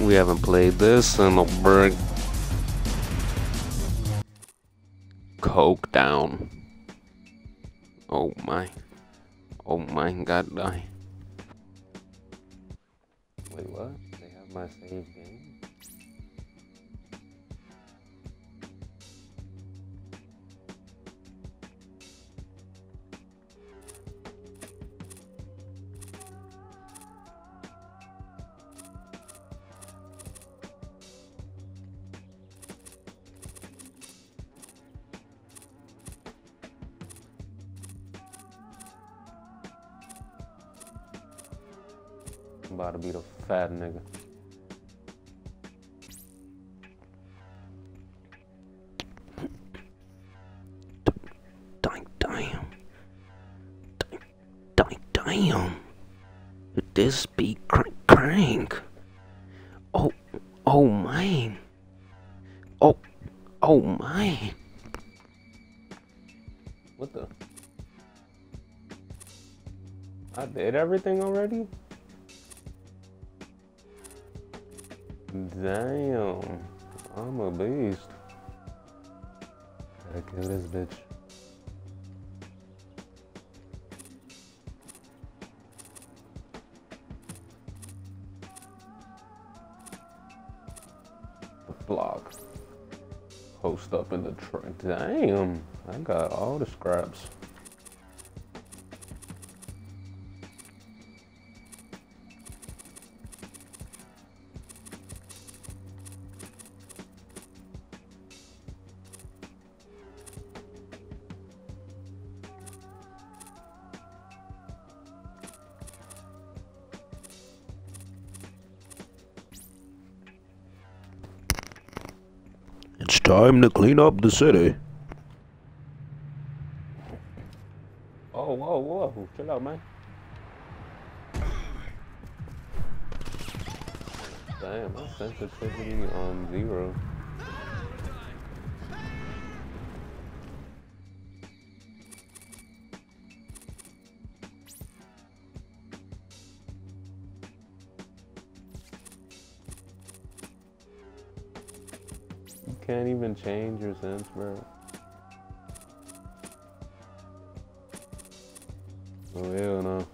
We haven't played this in a break. Coke down. Oh my. Oh my god, die. Wait, what? They have my save I'm about to be the fat nigga. Damn, damn. Damn, damn. This be crank, crank. Oh, oh man. Oh, oh man. What the? I did everything already? Damn. I'm a beast. Gotta kill this bitch. The Block. Post up in the truck. Damn. I got all the scraps. Time to clean up the city. Oh, whoa, whoa. Chill out, man. Damn, my sensitivity on zero. Can't even change your sense, bro. Oh hell no.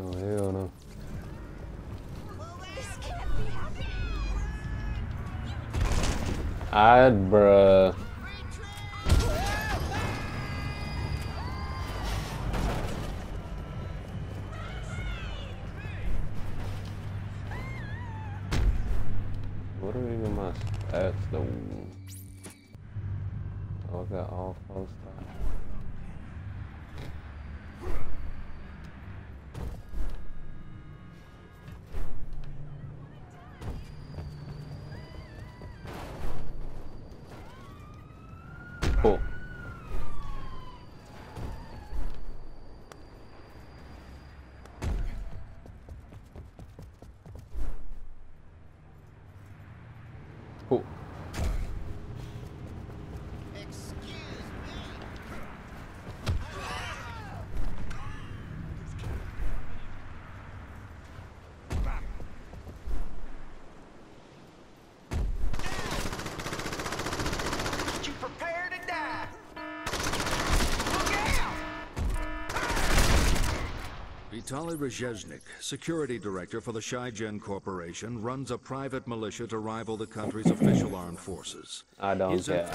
Oh hell no. This can't be happening. I'd bruh. Vitaly Rezhezhnik, security director for the Shai-Gen Corporation, runs a private militia to rival the country's official armed forces. I don't His care.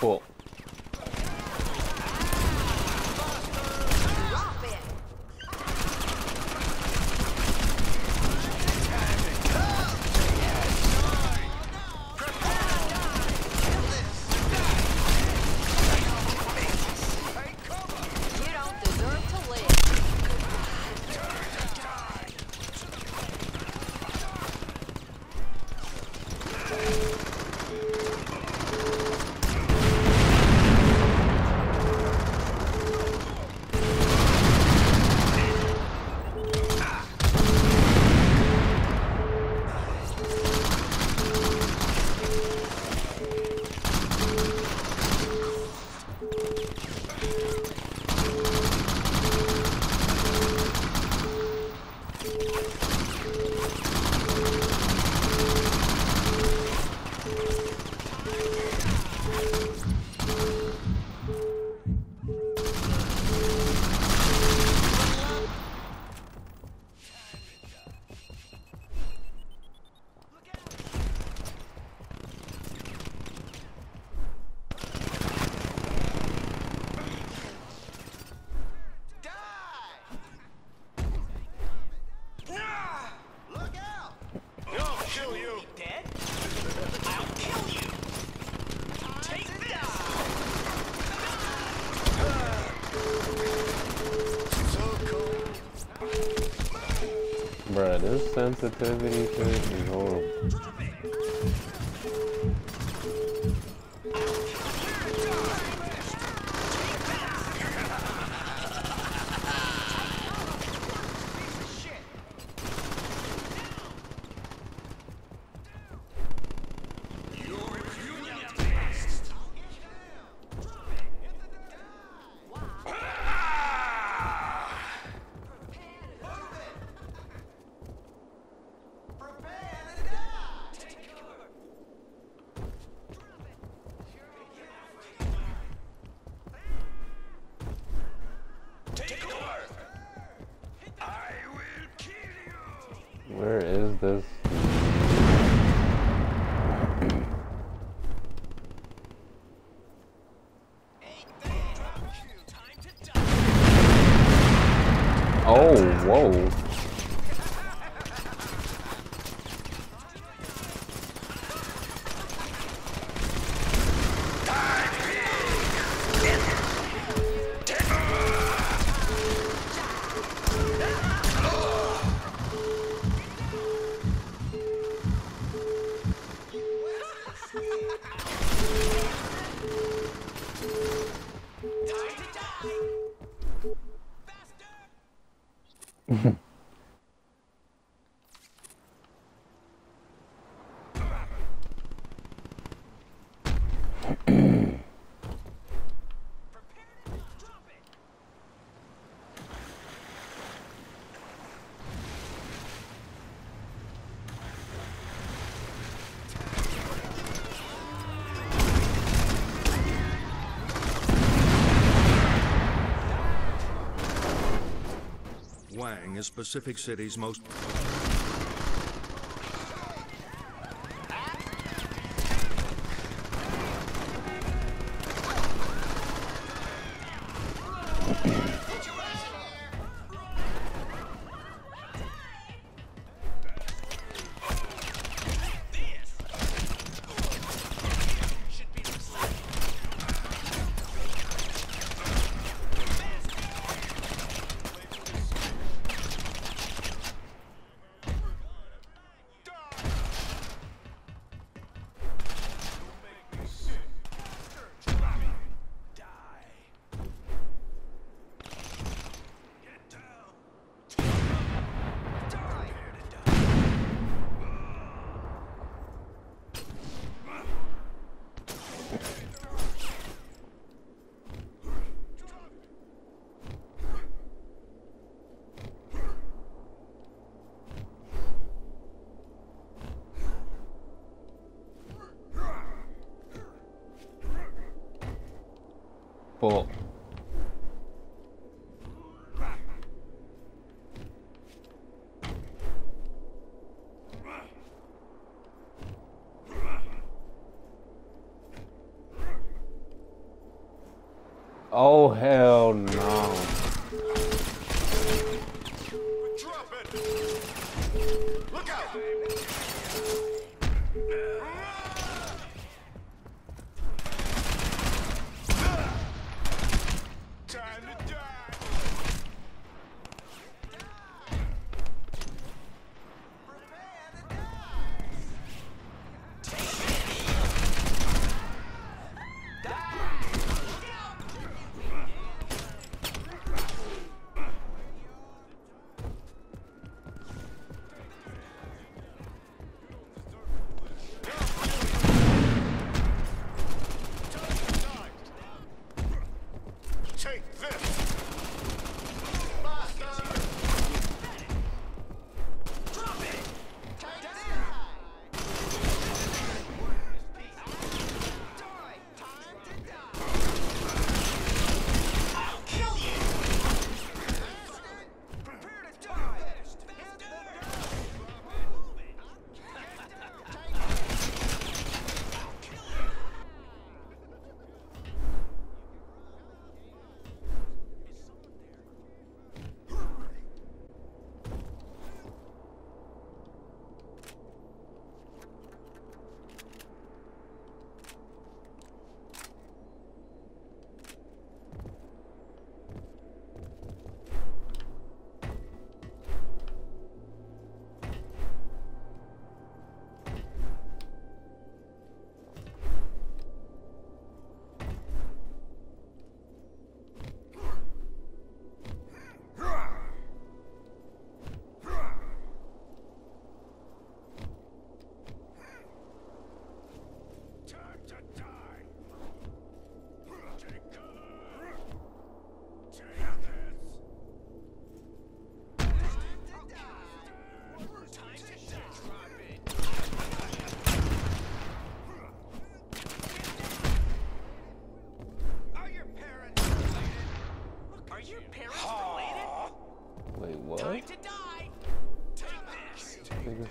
Cool. Bruh, this sensitivity shit is horrible. Where is this? a specific city's most... Oh hell no.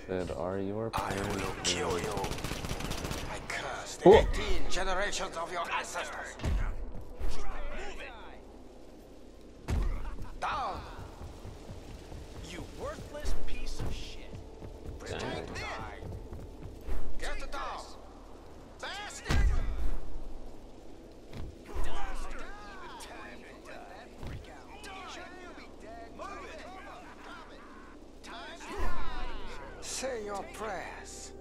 Said, "Are your parents?" I will kill you. I curse the oh. 18 generations of your ancestors. Down. You worthless piece of shit. Pretend your prayers.